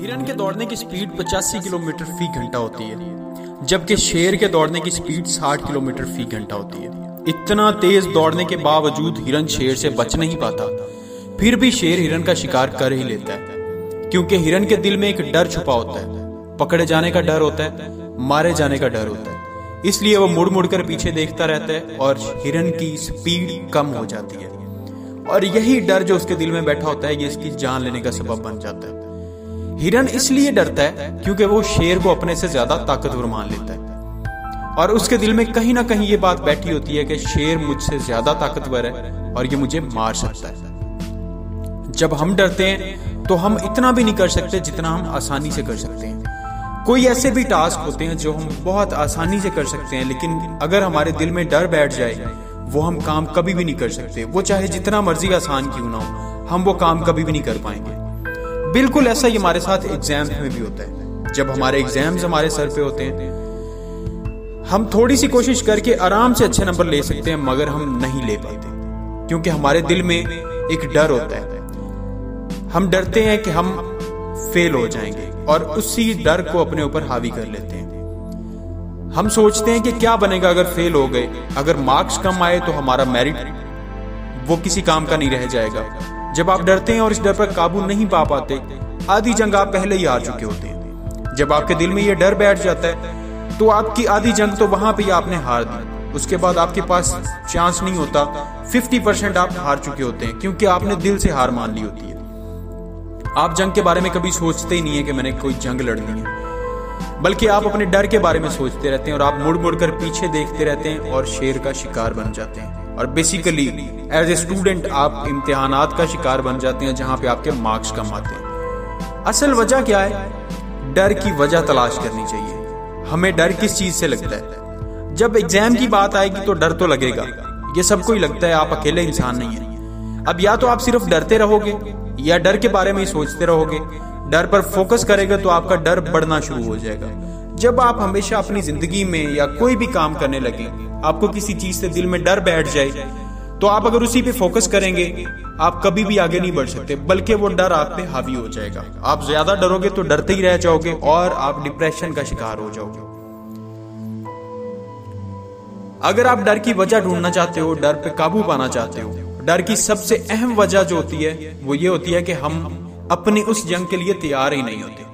हिरन के दौड़ने की स्पीड 85 किलोमीटर फ़ी घंटा होती है, जबकि शेर के दौड़ने की स्पीड 60 किलोमीटर फ़ी घंटा होती है। इतना तेज दौड़ने के बावजूद हिरन शेर से बच नहीं पाता। फिर भी शेर हिरन का शिकार कर ही लेता है, क्योंकि हिरन के दिल में एक डर छुपा होता है। पकड़े जाने का डर होता है, मारे जाने का डर होता है। इसलिए वो मुड़ मुड़ कर पीछे देखता रहता है और हिरन की स्पीड कम हो जाती है। और यही डर जो उसके दिल में बैठा होता है, ये इसकी जान लेने का सबब बन जाता है। हिरन इसलिए डरता है क्योंकि वो शेर को अपने से ज़्यादा ताकतवर मान लेता है। और उसके दिल में कहीं ना कहीं ये बात बैठी होती है कि शेर मुझसे ज़्यादा ताकतवर है और ये मुझे मार सकता है। जब हम डरते हैं तो हम इतना भी नहीं कर सकते जितना हम आसानी से कर सकते हैं। कोई ऐसे भी टास्क होते हैं जो हम बहुत आसानी से कर सकते हैं, लेकिन अगर हमारे दिल में डर बैठ जाए, वो हम काम कभी भी नहीं कर सकते। वो चाहे जितना मर्ज़ी आसान क्यों ना हो, हम वो काम कभी भी नहीं कर पाएँगे। बिल्कुल ऐसा ही हमारे साथ एग्ज़ाम्स में भी होता है। जब हमारे एग्ज़ाम्स हमारे सर पे होते हैं, हम थोड़ी सी कोशिश करके आराम से अच्छे नंबर ले सकते हैं, मगर हम नहीं ले पाते। क्योंकि हमारे दिल में एक डर होता है। हम डरते हैं कि हम फेल हो जाएँगे और उसी डर को अपने ऊपर हावी कर लेते हैं। हम सोचते हैं कि क्या बनेगा अगर फेल हो गए। अगर मार्क्स कम आए तो हमारा मेरिट वो किसी काम का नहीं रह जाएगा। जब आप डरते हैं और इस डर पर काबू नहीं पा पाते, आधी जंग आप पहले ही हार चुके होते हैं। जब आपके दिल में यह डर बैठ जाता है तो आपकी आधी जंग तो वहाँ पे आपने हार दी। उसके बाद आपके पास चांस नहीं होता 50 परसेंट आप हार चुके होते हैं, क्योंकि आपने दिल से हार मान ली होती है। आप जंग के बारे में कभी सोचते ही नहीं है कि मैंने कोई जंग लड़नी है। बल्कि आप अपने डर के बारे में सोचते रहते हैं और आप मुड़ मुड़ कर पीछे देखते रहते हैं और शेर का शिकार बन जाते हैं। और बेसिकली एज ए स्टूडेंट आप इम्तिहानात का शिकार बन जाते हैं जहाँ पे आपके मार्क्स कम आते हैं। असल वजह क्या है? डर की वजह तलाश करनी चाहिए। हमें डर किस चीज़ से लगता है? जब एग्ज़ाम की बात आएगी तो डर तो लगेगा। ये सबको ही लगता है आप अकेले इंसान नहीं है। अब या तो आप सिर्फ़ डरते रहोगे, या डर के बारे में ही सोचते रहोगे। डर पर फोकस करेगा तो आपका डर बढ़ना शुरू हो जाएगा। जब आप हमेशा अपनी ज़िंदगी में या कोई भी काम करने लगे, आपको किसी चीज़ से दिल में डर बैठ जाए तो आप अगर उसी पे फोकस करेंगे, आप कभी भी आगे नहीं बढ़ सकते, बल्कि वो डर आप पे हावी हो जाएगा। आप ज़्यादा डरोगे तो डरते ही रह जाओगे और आप डिप्रेशन का शिकार हो जाओगे। अगर आप डर की वजह ढूंढना चाहते हो, डर पे काबू पाना चाहते हो, डर की सबसे अहम वजह जो होती है, वो ये होती है कि हम अपनी उस जंग के लिए तैयार ही नहीं होते।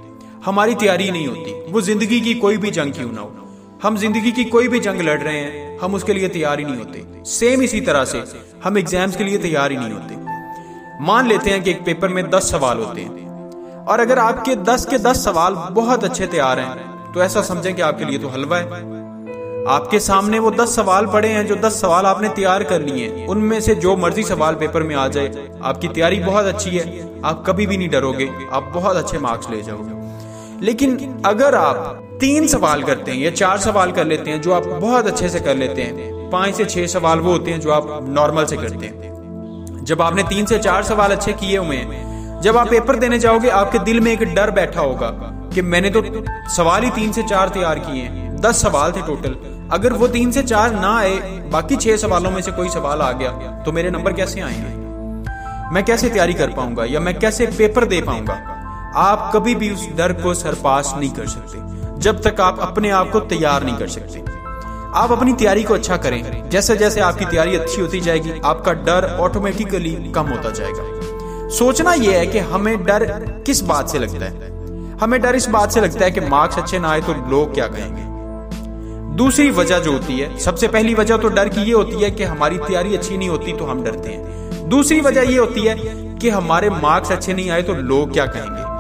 हमारी तैयारी नहीं होती। वो ज़िंदगी की कोई भी जंग क्यों ना हो? हम ज़िंदगी की कोई भी जंग लड़ रहे हैं, हम उसके लिए तैयार ही नहीं होते। सेम इसी तरह से, हम एग्ज़ाम्स के लिए तैयार ही नहीं होते। मान लेते हैं कि एक पेपर में दस सवाल होते हैं। और अगर आपके दस के दस सवाल बहुत अच्छे तैयार हैं तो ऐसा समझें कि आपके लिए तो हलवा है। आपके सामने वो दस सवाल पड़े हैं, जो दस सवाल आपने तैयार कर लिए हैं। उनमें से जो मर्ज़ी सवाल पेपर में आ जाए, आपकी तैयारी बहुत अच्छी है। आप कभी भी नहीं डरोगे, आप बहुत अच्छे मार्क्स ले जाओगे। लेकिन अगर आप तीन सवाल करते हैं या चार सवाल कर लेते हैं जो आप बहुत अच्छे से कर लेते हैं, पाँच से छह सवाल वो होते हैं जो आप नॉर्मल से करते हैं। जब आपने तीन से चार सवाल अच्छे किए हुए हैं, जब आप पेपर देने जाओगे, आपके दिल में एक डर बैठा होगा कि मैंने तो सवाल ही तीन से चार तैयार किए हैं, दस सवाल थे टोटल अगर वो तीन से चार ना आए, बाकी छह सवालों में से कोई सवाल आ गया तो मेरे नंबर कैसे आएँगे? मैं कैसे तैयारी कर पाऊँगा या मैं कैसे पेपर दे पाऊँगा? आप कभी भी उस डर को सरपास नहीं कर सकते, जब तक आप अपने आप को तैयार नहीं कर सकते। आप अपनी तैयारी को अच्छा करें। जैसे जैसे आपकी तैयारी अच्छी होती जाएगी, आपका डर ऑटोमेटिकली कम होता जाएगा। सोचना यह है कि हमें डर किस बात से लगता है? हमें डर इस बात से लगता है कि मार्क्स अच्छे ना आए तो लोग क्या कहेंगे? दूसरी वजह जो होती है, सबसे पहली वजह तो डर की ये होती है कि हमारी तैयारी अच्छी नहीं होती तो हम डरते हैं। दूसरी वजह ये होती है कि हमारे मार्क्स अच्छे नहीं आए तो लोग क्या कहेंगे?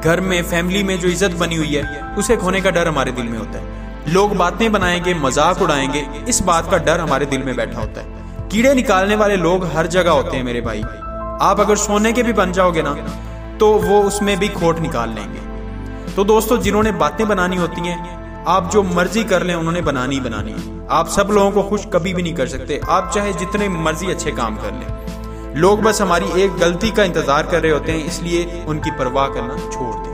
घर में फैमिली में जो इज़्ज़त बनी हुई है, उसे खोने का डर हमारे दिल में होता है। लोग बातें बनाएँगे, मज़ाक उड़ाएँगे, इस बात का डर हमारे दिल में बैठा होता है। कीड़े निकालने वाले लोग हर जगह होते हैं, मेरे भाई। आप अगर सोने के भी बन जाओगे ना तो वो उसमें भी खोट निकाल लेंगे। तो दोस्तों, जिन्होंने बातें बनानी होती हैं, आप जो मर्ज़ी कर लें, उन्होंने बनानी बनानी आप सब लोगों को खुश कभी भी नहीं कर सकते। आप चाहे जितने मर्ज़ी अच्छे काम कर लें। लोग बस हमारी एक गलती का इंतज़ार कर रहे होते हैं, इसलिए उनकी परवाह करना छोड़ दें।